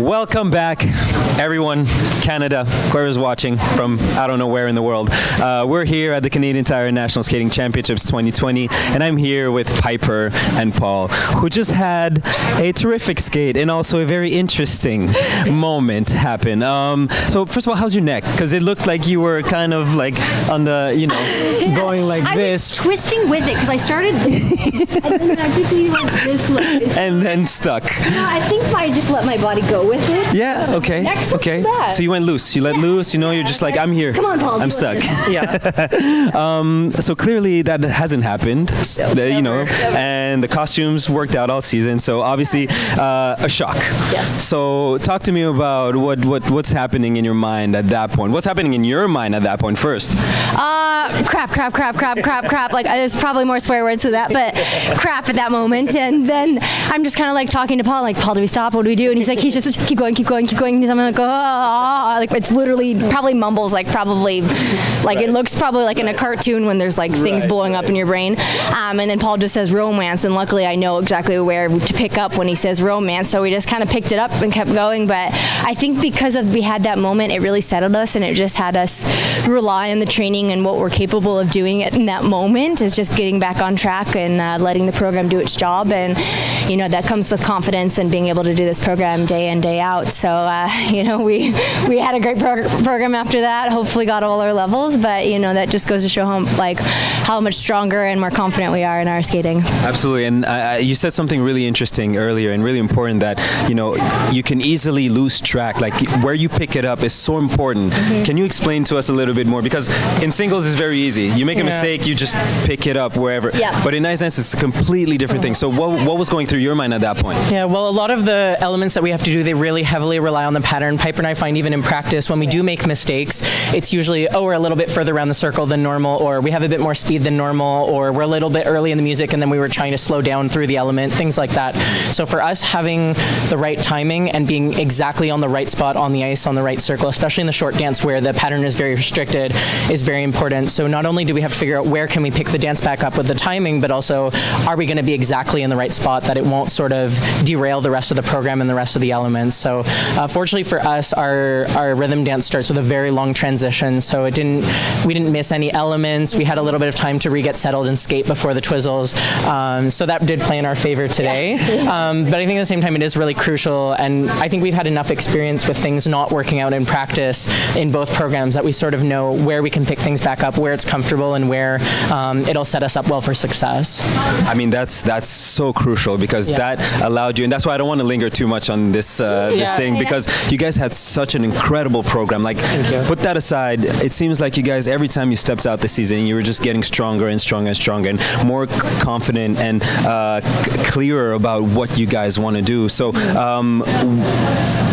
Welcome back, everyone, Canada, whoever's watching from I don't know where in the world. Uh, we're here at the Canadian Tire National Skating Championships 2020, and I'm here with Piper and Paul, who just had a terrific skate and also a very interesting moment happen. Um, so first of all, how's your neck? Because it looked like you were kind of like on the, you know, going like I this. was twisting with it because I started and then magically went this way. So, and then stuck. No, I think I just let my body go with it. Yeah. Okay. Next Okay. bad. So you went loose. You let loose. You know, you're just like, I'm here. Come on, Paul, I'm stuck. it. yeah. so clearly that hasn't happened. Uh, you know, Never. and the costumes worked out all season. So obviously uh, a shock. Yes. So talk to me about what, what what's happening in your mind at that point. What's happening in your mind at that point first? Uh, crap, crap, crap, crap, crap, crap. Like, there's probably more swear words to that, but crap at that moment. And then I'm just kind of like talking to Paul, like, Paul, do we stop? What do we do? And he's like, he's just keep going, keep going, keep going. And I'm like, oh, like it's literally probably mumbles, like probably, like it looks probably like in a cartoon when there's like things Right. blowing up in your brain. Um, and then Paul just says romance, and luckily I know exactly where to pick up when he says romance. So we just kind of picked it up and kept going. But I think because of we had that moment, it really settled us, and it just had us rely on the training and what we're capable of doing in that moment is just getting back on track and uh, letting the program do its job. And you know that comes with confidence and being able to do this program day in day out. So uh, you know we we had a great prog- program after that. Hopefully got all our levels, but you know that just goes to show how like how much stronger and more confident we are in our skating. Absolutely, and uh, you said something really interesting earlier and really important that you know you can easily lose track. Like where you pick it up is so important. Mm-hmm. Can you explain to us a little bit more? Because in singles it's very easy. You make a Yeah. mistake, you just pick it up wherever. Yeah. But in ice dance it's a completely different thing. So what what was going through your mind at that point? Yeah, well, a lot of the elements that we have to do, they really heavily rely on the pattern. Piper and I find even in practice, when we do make mistakes, it's usually, oh, we're a little bit further around the circle than normal, or we have a bit more speed than normal, or we're a little bit early in the music and then we were trying to slow down through the element, things like that. So for us, having the right timing and being exactly on the right spot on the ice, on the right circle, especially in the short dance where the pattern is very restricted, is very important. So not only do we have to figure out where can we pick the dance back up with the timing, but also are we going to be exactly in the right spot that it won't sort of derail the rest of the program and the rest of the elements. So uh, fortunately for us, our our rhythm dance starts with a very long transition, so it didn't we didn't miss any elements. We had a little bit of time to re-get settled and skate before the twizzles, um, so that did play in our favor today. Um, but I think at the same time it is really crucial, and I think we've had enough experience with things not working out in practice in both programs that we sort of know where we can pick things back up, where it's comfortable, and where um, it'll set us up well for success. I mean that's that's so crucial because Yeah. that allowed you, and that's why I don't want to linger too much on this uh, this thing Yeah. because you guys had such an incredible program. Like, put that aside, it seems like you guys every time you stepped out this season, you were just getting stronger and stronger and stronger and more confident and uh, c- clearer about what you guys want to do. So. Um,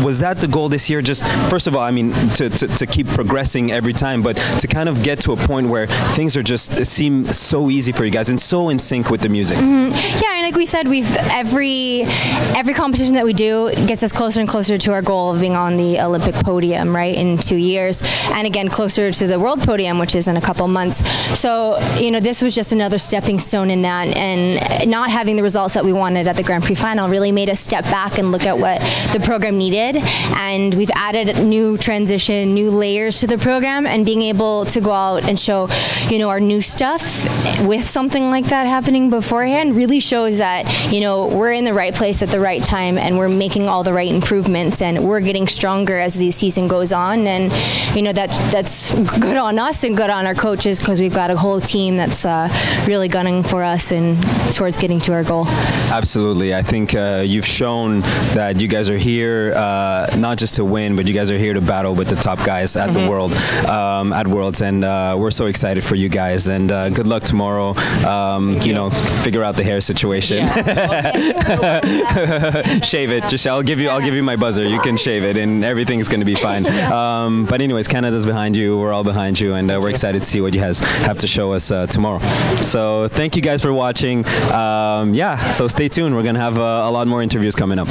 was that the goal this year? Just first of all, I mean, to, to, to keep progressing every time, but to kind of get to a point where things are just it seem so easy for you guys and so in sync with the music. Yeah, and like we said, we've every every competition that we do gets us closer and closer to our goal of being on the Olympic podium, right, in two years, and again closer to the world podium, which is in a couple months. So you know, this was just another stepping stone in that, and not having the results that we wanted at the Grand Prix final really made us step back and look at what the program needed, and we've added new transition, new layers to the program, and being able to go out and show, you know, our new stuff with something like that happening beforehand really shows that you know we're in the right place at the right time and we're making all the right improvements and we're getting stronger as the season goes on and you know that that's good on us and good on our coaches because we've got a whole team that's uh, really gunning for us and towards getting to our goal. Absolutely. I think uh, you've shown that you guys are here uh, not just to win, but you guys are here to battle with the top guys at the world, um, at Worlds, and uh, we're so excited for you guys. And uh, good luck tomorrow. Um, you. you. know, figure out the hair situation. shave it. Just I'll give you I'll give you my buzzer. You can shave it, and everything's gonna be fine. Um, but anyways, Canada's behind you. We're all behind you, and uh, we're excited to see what you guys have to show us uh, tomorrow. So thank you guys for watching. Um, yeah. So stay tuned. We're gonna have uh, a lot more interviews coming up.